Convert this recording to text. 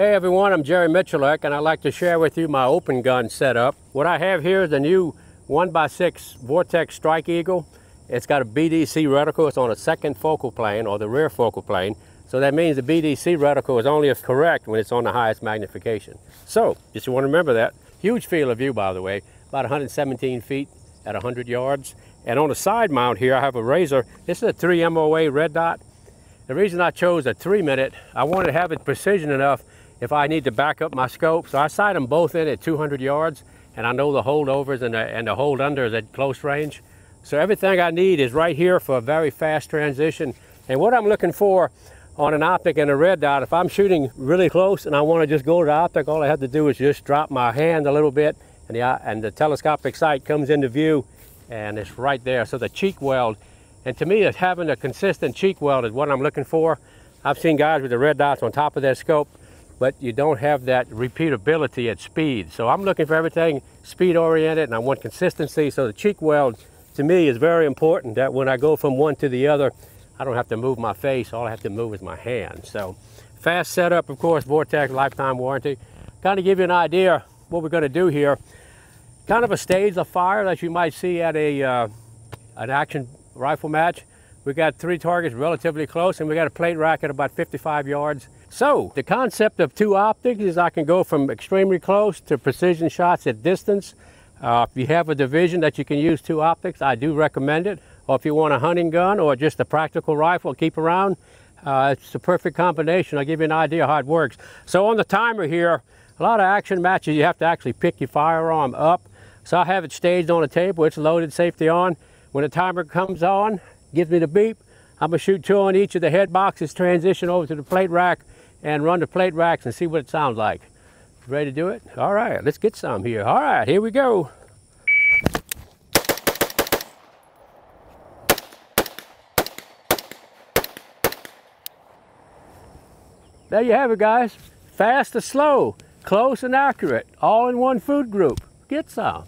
Hey everyone, I'm Jerry Miculek and I'd like to share with you my open gun setup. What I have here is a new 1x6 Vortex Strike Eagle. It's got a BDC reticle. It's on a second focal plane or the rear focal plane. So that means the BDC reticle is only correct when it's on the highest magnification. So, just want to remember that. Huge field of view, by the way, about 117 feet at 100 yards. And on the side mount here, I have a Razor. This is a 3 MOA red dot. The reason I chose a three minute, I wanted to have it precision enough if I need to back up my scope. So I sight them both in at 200 yards and I know the holdovers and the, and the hold under is at close range. So everything I need is right here for a very fast transition. And what I'm looking for on an optic and a red dot, if I'm shooting really close and I want to just go to the optic, all I have to do is just drop my hand a little bit and the, and the telescopic sight comes into view and it's right there. So the cheek weld, and to me, having a consistent cheek weld is what I'm looking for. I've seen guys with the red dots on top of their scope but you don't have that repeatability at speed. So I'm looking for everything speed oriented and I want consistency. So the cheek weld to me is very important that when I go from one to the other, I don't have to move my face. All I have to move is my hand. So fast setup, of course, Vortex lifetime warranty. Kind of give you an idea what we're going to do here. Kind of a stage of fire that you might see at a uh, an action rifle match. We got three targets relatively close and we got a plate rack at about 55 yards. So the concept of two optics is I can go from extremely close to precision shots at distance. Uh, if you have a division that you can use two optics, I do recommend it. Or if you want a hunting gun or just a practical rifle, to keep around, uh, it's the perfect combination. I'll give you an idea how it works. So on the timer here, a lot of action matches, you have to actually pick your firearm up. So I have it staged on a table, it's loaded, safety on. When the timer comes on, gives me the beep, I'm gonna shoot two on each of the head boxes, transition over to the plate rack, and run the plate racks and see what it sounds like. Ready to do it? All right, let's get some here. All right, here we go. There you have it, guys. Fast or slow, close and accurate, all in one food group. Get some.